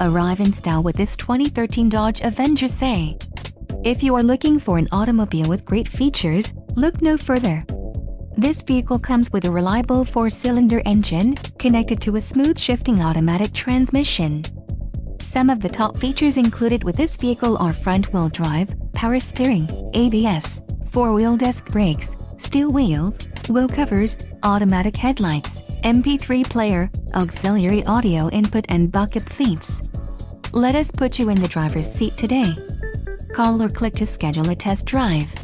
Arrive in style with this 2013 Dodge Avenger Say. If you are looking for an automobile with great features, look no further. This vehicle comes with a reliable four-cylinder engine, connected to a smooth shifting automatic transmission. Some of the top features included with this vehicle are front-wheel drive, power steering, ABS, four-wheel disc brakes, steel wheels, wheel covers, automatic headlights, MP3 player, auxiliary audio input and bucket seats. Let us put you in the driver's seat today. Call or click to schedule a test drive.